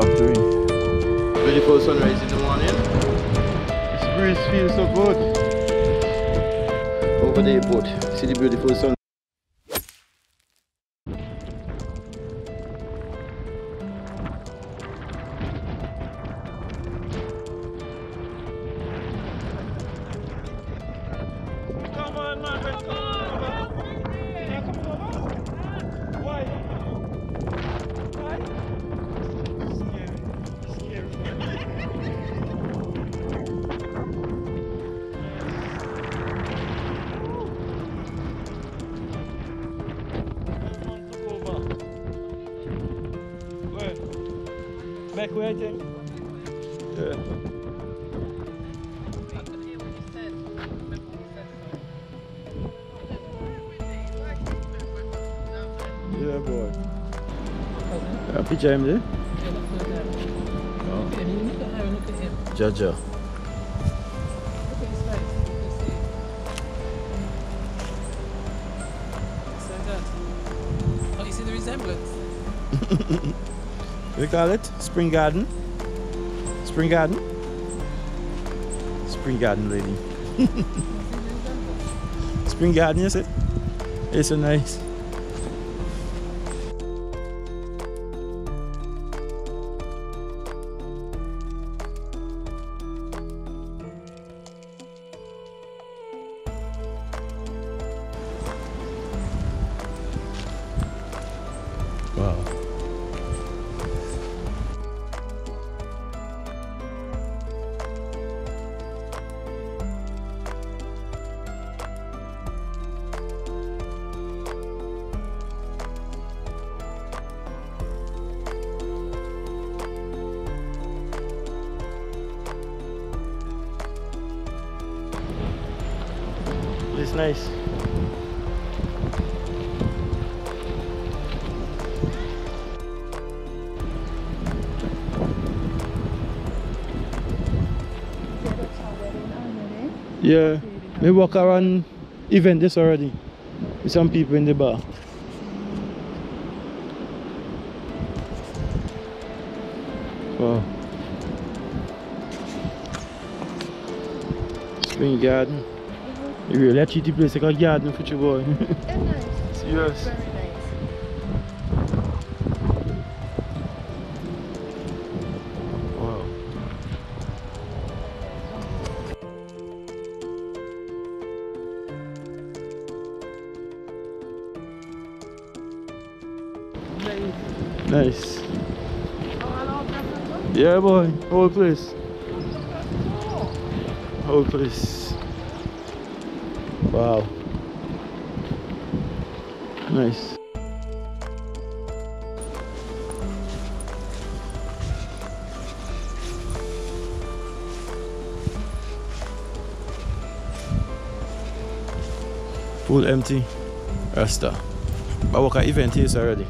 factory. Beautiful sunrise in the morning. This breeze feels so good. Over the boat, see the beautiful sun. Back way, I think. Yeah. Yeah, boy. A picture him there? Oh. Jaja. Oh, you see the resemblance? We call it Spring Garden. Spring Garden. Spring Garden, lady. Spring Garden, you see? It's so nice. Nice. Yeah, we walk around event this already with some people in the bar. Wow. Spring garden. You really treat the place like a garden for your boy. Serious. Very nice. Wow. Nice. Yeah, boy. Whole place. Whole place. Wow. Nice. Pool empty. Rasta. I work at event here already.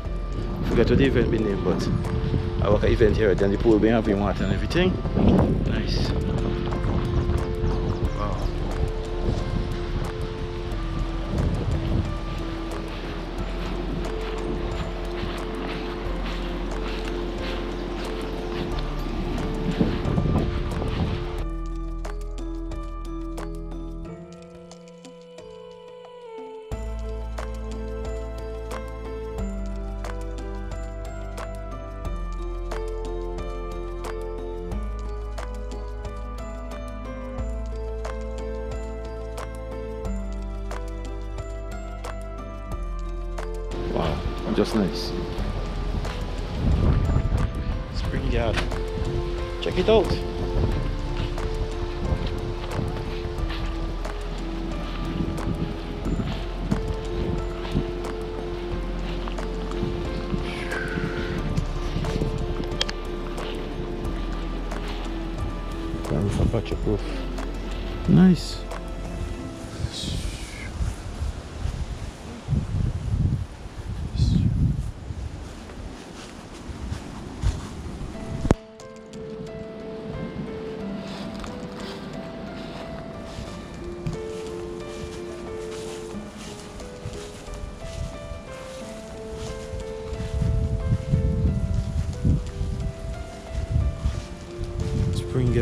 Forget what the event been named, but I work at event here already and the pool been having water and everything. Nice. Just nice. Spring yard. Check it out. Time for patch proof. Nice.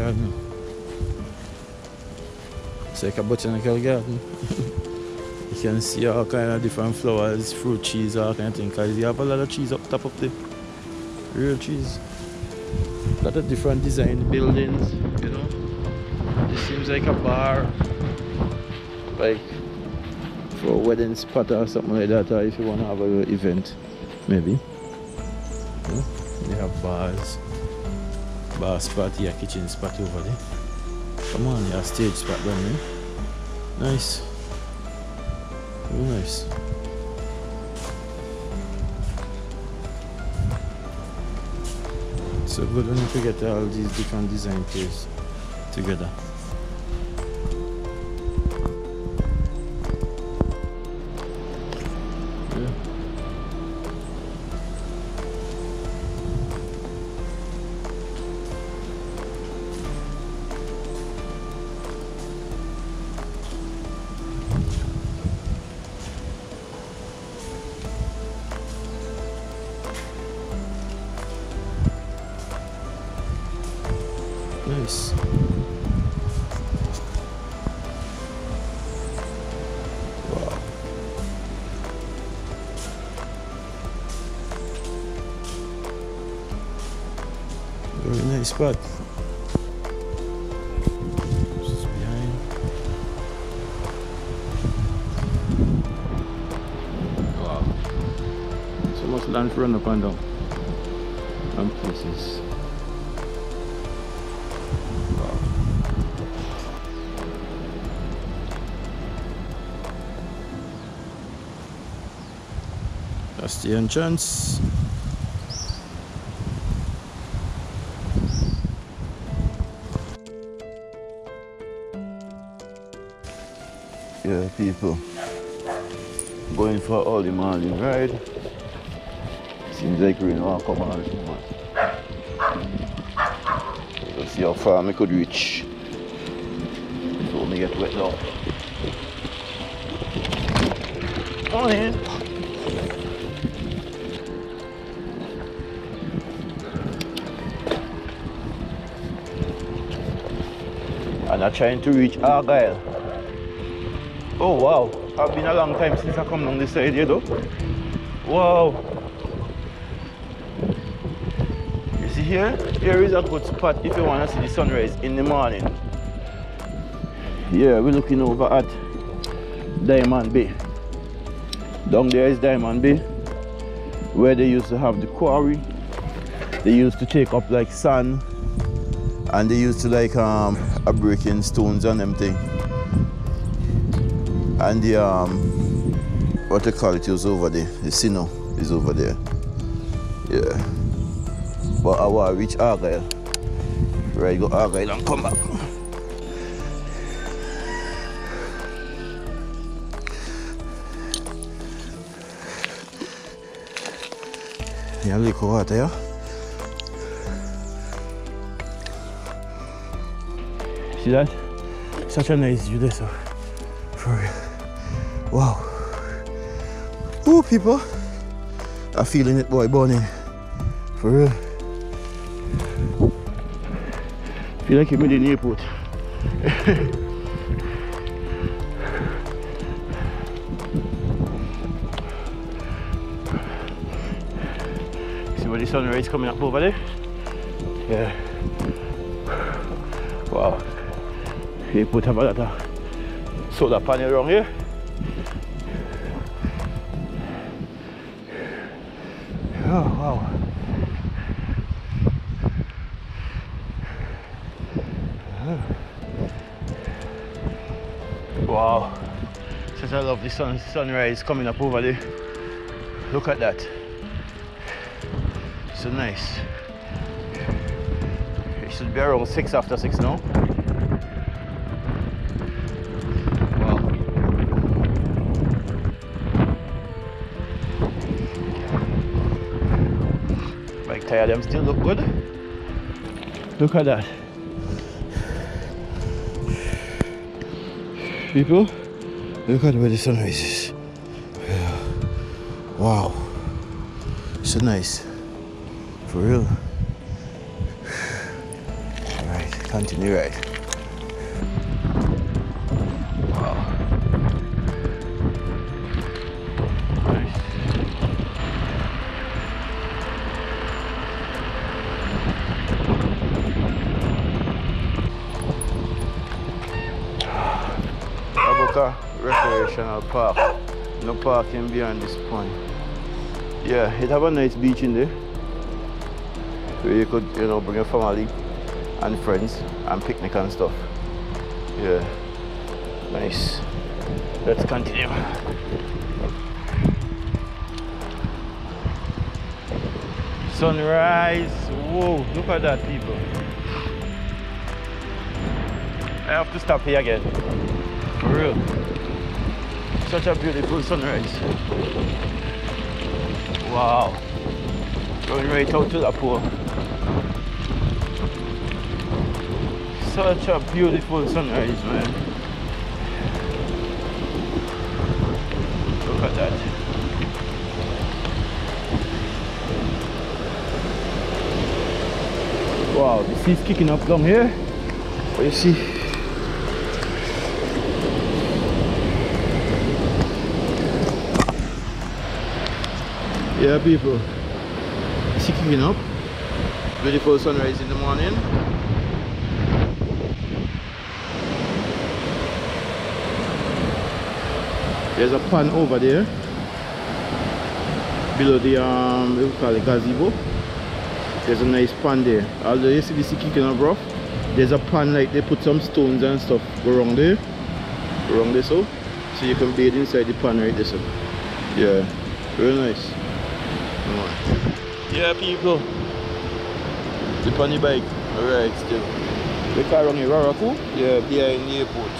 Garden. It's like a botanical garden. you can see all kind of different flowers, fruit trees, all kind of things. Cause you have a lot of trees up top of the real trees. A lot of different design buildings, you know. This seems like a bar. Like for a wedding spot or something like that, or if you want to have an event, maybe. Yeah. They have bars, bar spot, yeah, kitchen spot over there. Come on, yeah, stage spot down there. Nice. Very nice. So good when you get all these different design tastes together. Spot. Wow. So much land to run up and down. And places. Wow. That's the entrance. People going for all the morning ride. Seems like we're not come on too much. Let's see how far I could reach before me get wet now. On. And I'm trying to reach Argyle. Oh wow, I've been a long time since I come down this side here though. Wow. You see here? Here is a good spot if you want to see the sunrise in the morning. Yeah, we're looking over at Diamond Bay. Down there is Diamond Bay, where they used to have the quarry. They used to take up like sand, and they used to like um a breaking stones and them. And the um what they call over there. The Sino is over there. Yeah. But I want to reach Argyle. Right, go Argyle and come back. Yeah, look water, yeah? See that? Such a nice view there, so for real. Wow. Ooh, people. I'm feeling it, boy, burning. For real. Feel like I'm in the airport. See where the sunrise coming up over there? Yeah. Wow. Airport have a lot of solar panel around here. Oh, wow. Oh. Wow. Such a lovely sun, sunrise coming up over there. Look at that. So nice. It should be around 6 after 6 now. Tire them still look good. Look at that. People, look at where the sunrise is. Yeah. Wow. So nice. For real. Alright. Continue right. Recreational Park. No parking beyond this point. Yeah, it have a nice beach in there. Where you could, you know, bring your family and friends and picnic and stuff. Yeah. Nice. Let's continue. Sunrise. Whoa, look at that people. I have to stop here again. For real. Such a beautiful sunrise. Wow. Going right out to the pool. Such a beautiful sunrise, man. Look at that. Wow, the sea's kicking up down here. What you see? Yeah, people. Sea kicking up. Beautiful sunrise in the morning. There's a pan over there. Below the um, we call it gazebo. There's a nice pan there. Although you see the sea kicking up rough, there's a pan like they put some stones and stuff around there. Around there so. So you can bathe inside the pond right there so. Yeah. Real nice. Yeah people. Flip on the bike. Alright still. We car around here, Raraku? Yeah, behind the airport.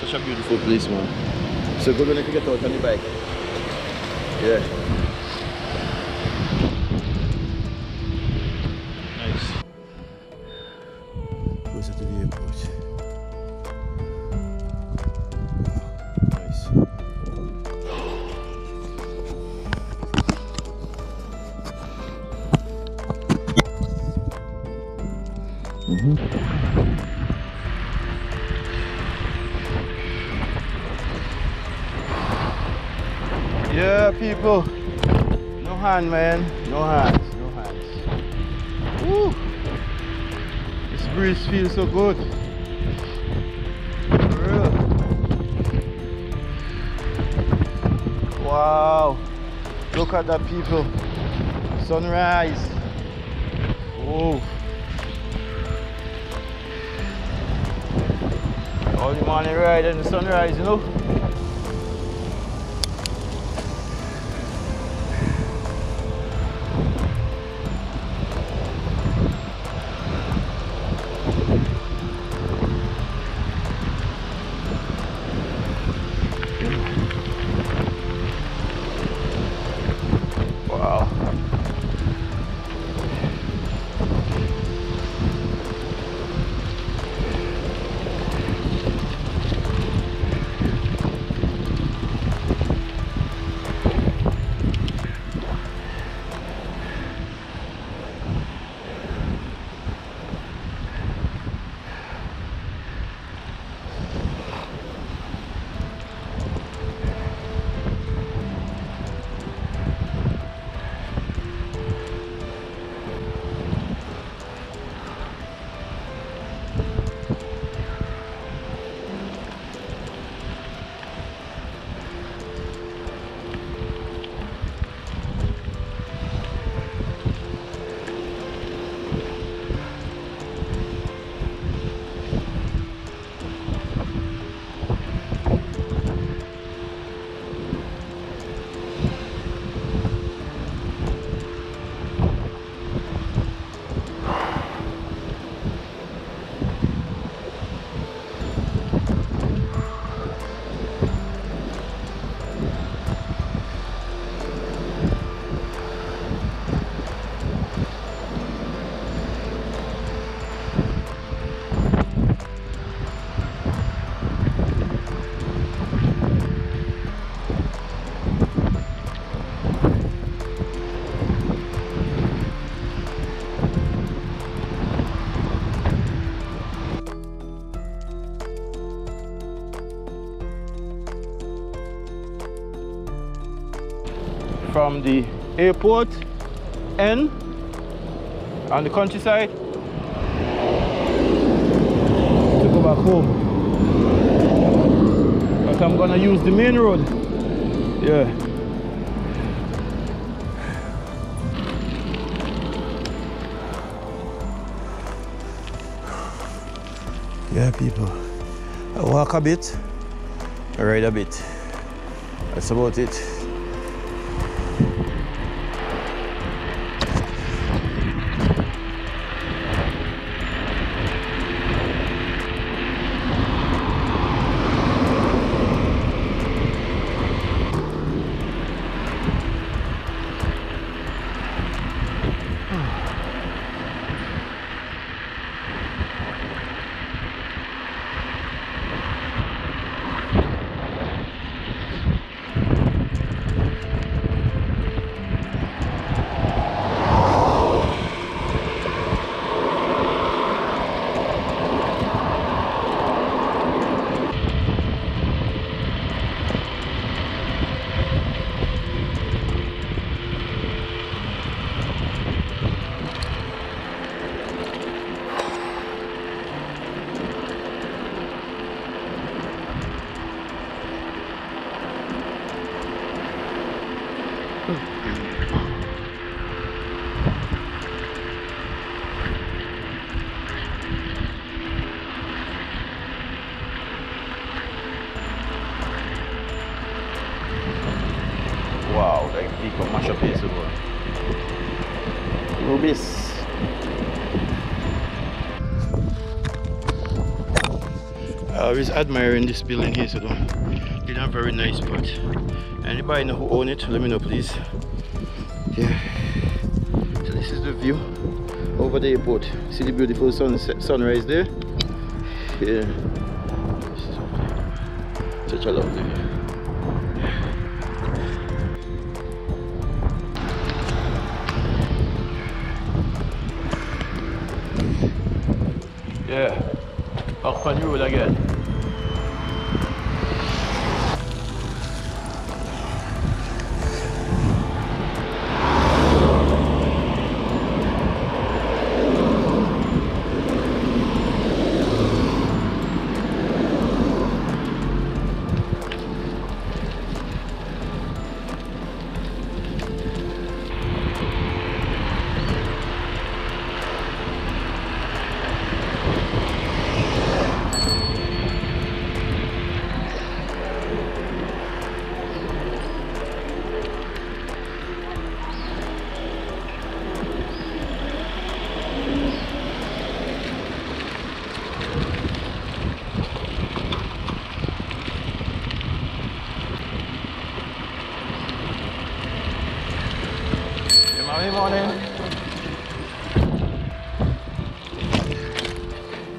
Such a beautiful place man. So good when you can get out on the bike. Yeah. Hand, man. No hands. No hands. Woo. This breeze feels so good. Wow. Look at that, people. Sunrise. Whoa. All the morning ride and the sunrise, you know. From the airport and on the countryside to go back home. But I'm gonna use the main road. Yeah. Yeah, people. I walk a bit, I ride a bit. That's about it. I always admiring this building here, so it's a very nice spot. Anybody know who own it? Let me know, please. Yeah. So this is the view over the airport. See the beautiful sunset, sunrise there? Yeah. Such a lovely view. Up on road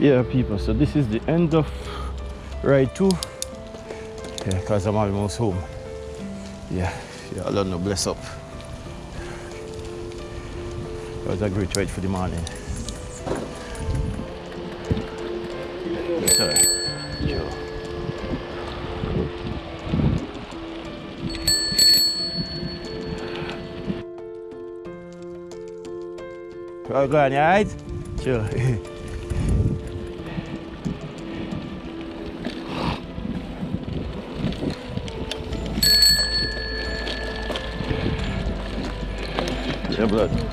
Yeah, people, so this is the end of ride two. Yeah, because I'm almost home. Yeah, yeah, Allah no bless up. It was a great ride for the morning. Sure. Rồi, go on, you alright? Sure. blood.